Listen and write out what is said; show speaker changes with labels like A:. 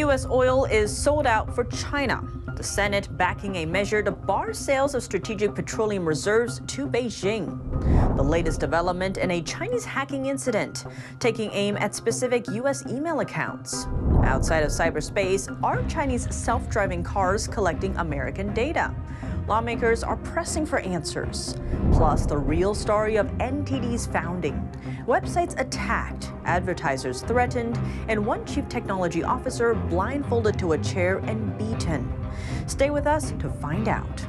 A: U.S. oil is sold out for China. The Senate backing a measure to bar sales of strategic petroleum reserves to Beijing. The latest development in a Chinese hacking incident, taking aim at specific U.S. email accounts. Outside of cyberspace, are Chinese self driving cars collecting American data? Lawmakers are pressing for answers. Plus, the real story of NTD's founding. Websites attacked, advertisers threatened, and one chief technology officer blindfolded to a chair and beaten. Stay with us to find out.